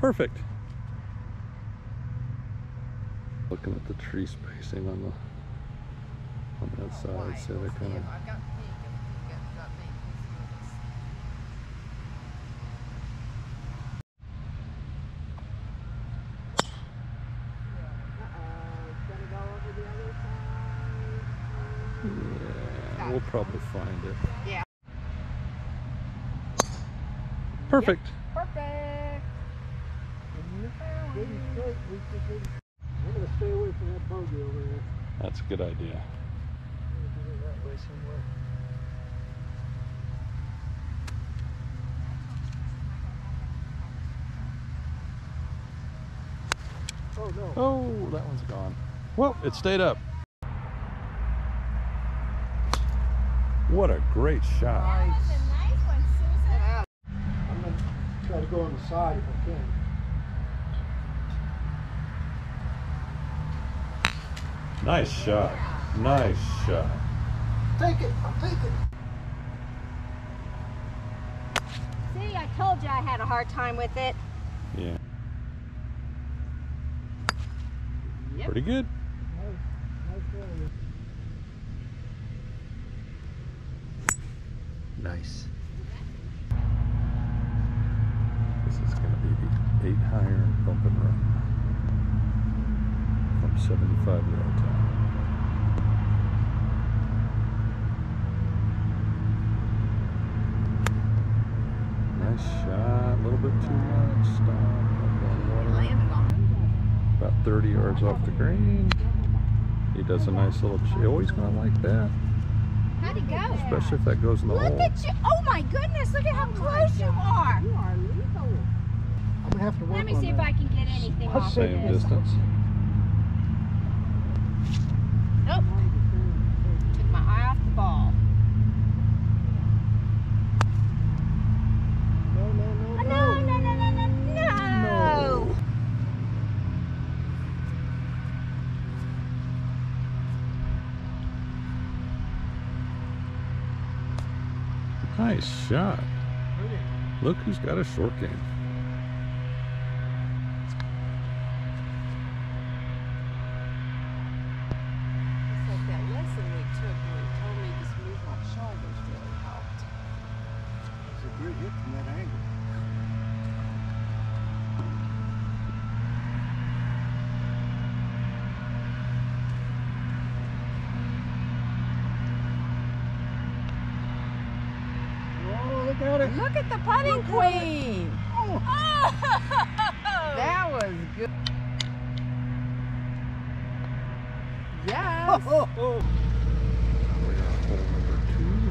Perfect. Looking at the tree spacing on the on that side, so they're kind of I've got pink. If you got, got pink, let's see yeah, we'll probably find it. Yeah. Perfect. Perfect. I'm gonna stay away from that bogey over there. That's a good idea. I'm gonna do it that way somewhere. Oh no. Oh, that one's gone. Well, it stayed up. What a great shot. Nice. That's a nice one, Susan. I'm gonna try to go on the side if I can. Nice shot. Nice shot. Take it. I'll take it. See, I told you I had a hard time with it. Yeah. Yep. Pretty good. Nice. Nice area. Nice. This is going to be the eight iron bump and run from 75 yards out. Nice shot. A little bit too much. Stop. Up on the water. Landed on About 30 yards off the green. He does a nice little. Ch- oh, he's going to like that. How'd he go? Especially if that goes in the Look hole. at you. Oh my goodness, look at how close you are. You are lethal. I'm gonna have to work Let me on see if. I can get anything I'll off say of Same this. distance. Nope, took my eye off the ball. Nice shot. Look who's got a short game. It's like that lesson we took when he told me to smooth my shoulders really helped. It's a great hit from that angle. It. Look at the putting queen. Oh. That was good. Yes. Oh, oh. We're hole number two.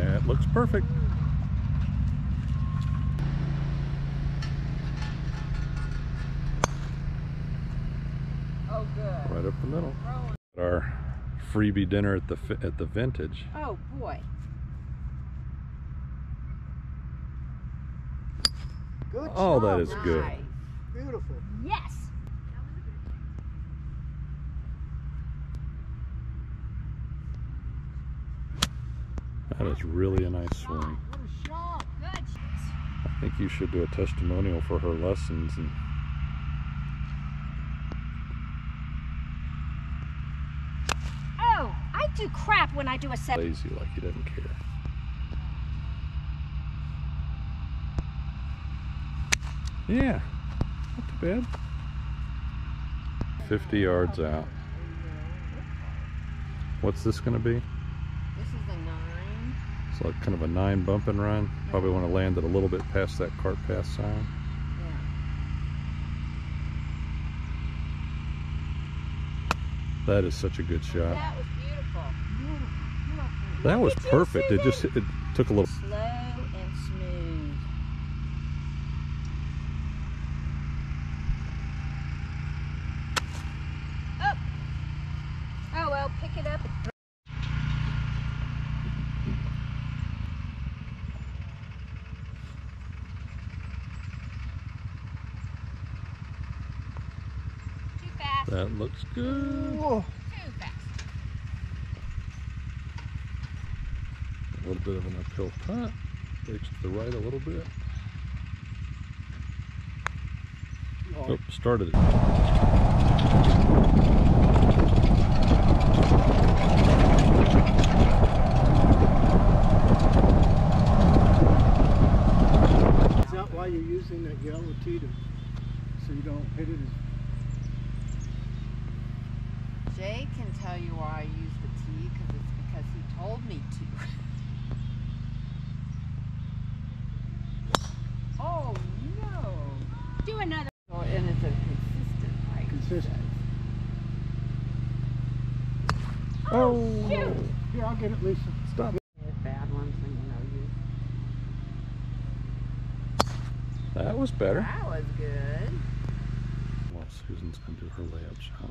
It looks perfect. Oh, good. Right up the middle. Our freebie dinner at the at the vintage. Oh, boy. Good Oh, that shot. is good. Beautiful. Yes. That is really a nice swing. What a shot. Good. I think you should do a testimonial for her lessons and Oh, I do crap when I do a set. lazy like he doesn't care. Yeah, not too bad. 50 yards out. What's this going to be? This is a nine. It's like kind of a nine bump and run. Probably want to land it a little bit past that cart path sign. Yeah. That is such a good shot. That was beautiful. That was Did you perfect. It just it took a little. Slow and smooth. Oh, oh well, pick it up. Too fast. That looks good. Whoa. Too fast. A little bit of an uphill putt. Breaks to the right a little bit. Oh, Oh, started it. Is that why you're using that yellow tee to, so you don't hit it as Jay can tell you why I use the tee because it's because he told me to. oh no! Do another. Oh, and it's a consistent height. Consistent. Oh, shoot. Here, I'll get it, Lisa. Stop. Bad ones when you know you. That was better. That was good. Well, Susan's gonna do her layup shot.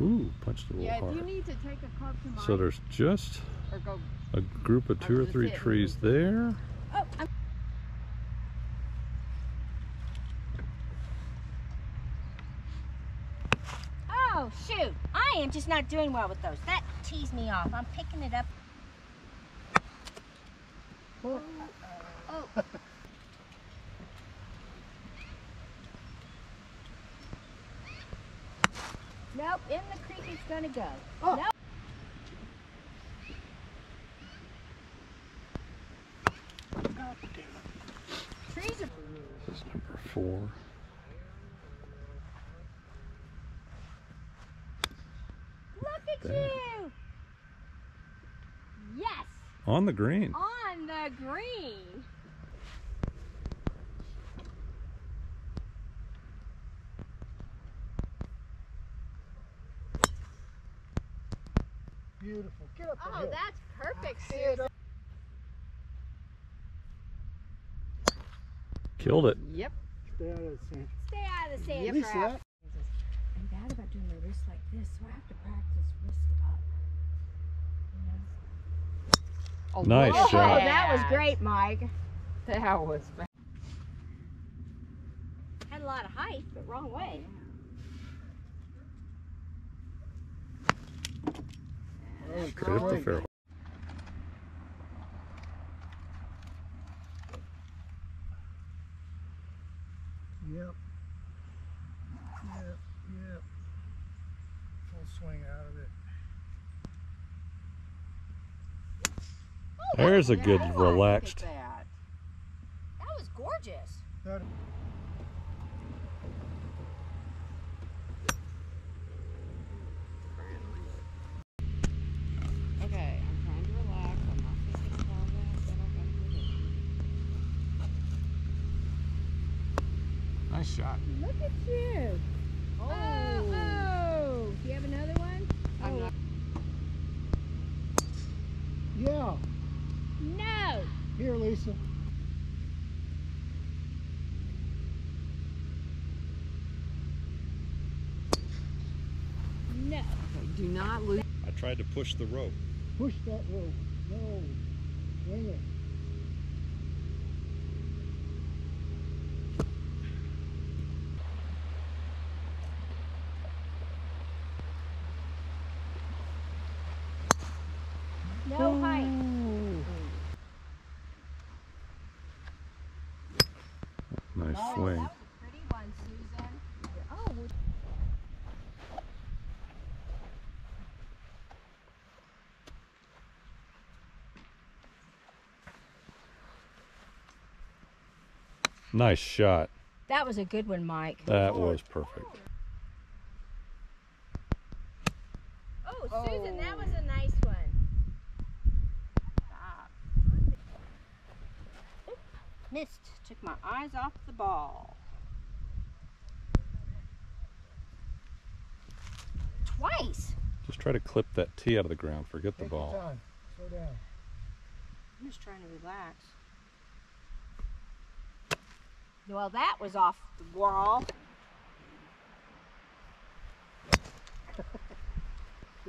Ooh, punched it a little Yeah, hard. you need to take a club to mine So there's just or go. a group of two or three trees hitting. there. Oh, I'm. Oh, shoot. I am just not doing well with those. That tees me off. I'm picking it up. Oh. Oh. Nope, in the creek it's gonna go. Oh. Nope. God damn it. Trees are. This is number four. Look at There. you! Yes! On the green. On the green! Beautiful. Get up the Oh, that's perfect, Get Susan. Killed it. Yep. Stay out of the sand. Stay out of the sand Lisa, trap. that, I'm bad about doing my wrist like this, so I have to practice wrist up. Oh, Nice look shot. Oh, that was great, Mike. That was bad. Had a lot of height, but wrong way. Oh, that was Straight the great. fairway. Yep. Yep, yep. Full swing out of it. Oh, There's a good Oh, relaxed. that. That was gorgeous. That, Okay, I'm trying to relax. I'm not thinking about that. Then I gotta hit it. nice shot. Look at you. Oh, oh. Do you have another one? I'm Oh, not. Yeah. No. Here, Lisa. No. Okay, do not lose. I tried to push the rope. Push that rope. No. Swing it. No height. Nice Oh, swing. That was a pretty one, Susan. Oh, Nice shot. that was a good one, Mike. That oh. was perfect. Oh, Susan, that Oh. was a nice one. Stop. Missed. Took my eyes off the ball. Twice. Just try to clip that tee out of the ground. Forget the Take your ball. time. Slow down. I'm just trying to relax. Well, that was off the wall.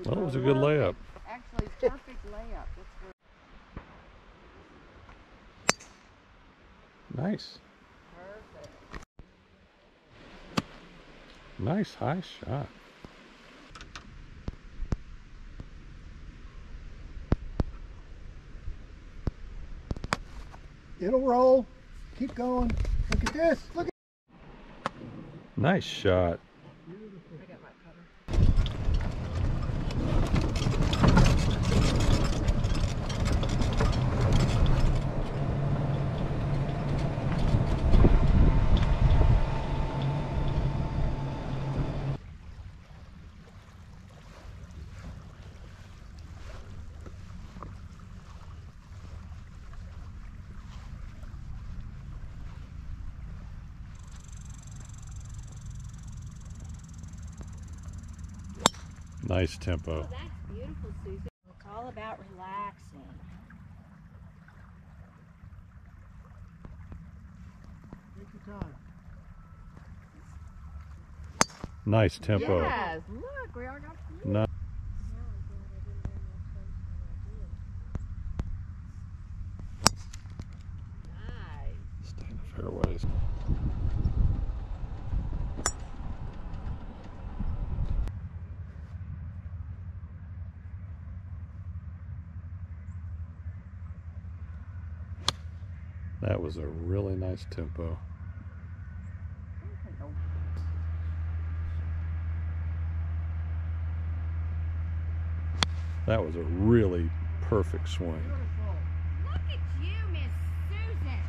Well, it was a good layup. Actually, it's perfect layup. That's where Nice. perfect. Nice high shot. It'll roll. Keep going. Look at this. Look at Nice shot. I got my putter. Nice Oh, tempo. that's beautiful, Susan. It's all about relaxing. Take your time. Nice tempo. Yes, look, we all got Ni- nice. Stay in the fairways. That was a really nice tempo. That was a really perfect swing. Beautiful. Look at you, Miss Susan.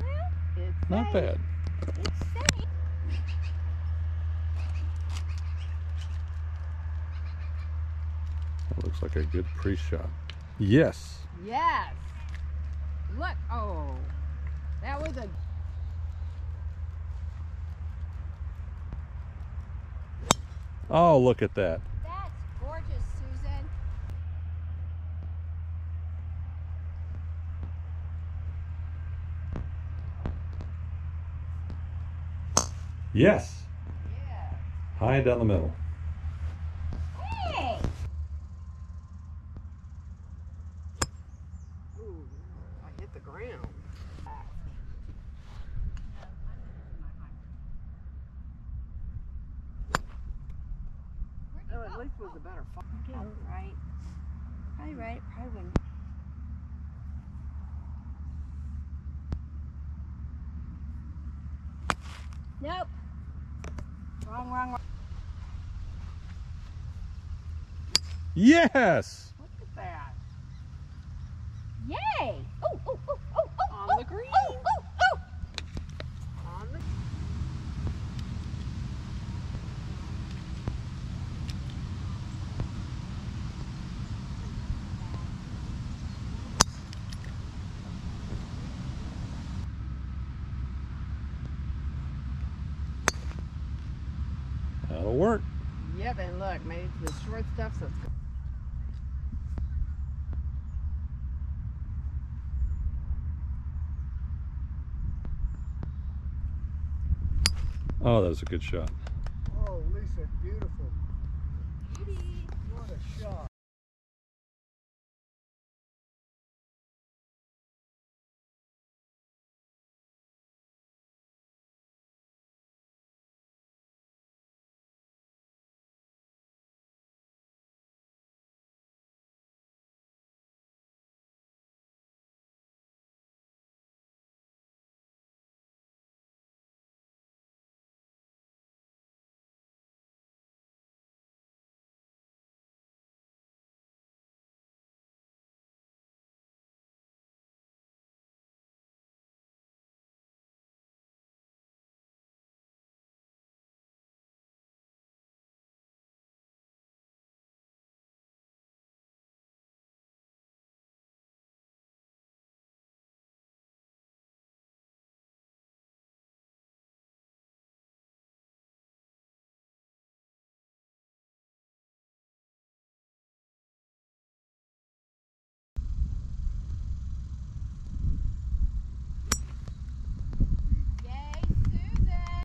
Well, It's Not bad. That looks like a good pre-shot. Yes. Yes. Look, oh, that was a Oh, look at that. That's gorgeous, Susan. Yes. yeah. High down the middle. Hey! Ooh, I hit the ground. Oh, at least it was a better fall. Right. Probably right. Probably wouldn't. Nope. Wrong, wrong, wrong. Yes. Look at that. Yay! Oh, oh, oh, On oh, the green. Oh, oh, oh. On the That'll work. Yep, and look, made the short stuff, so it's good. Oh, that was a good shot. Oh, Lisa, beautiful. What a shot.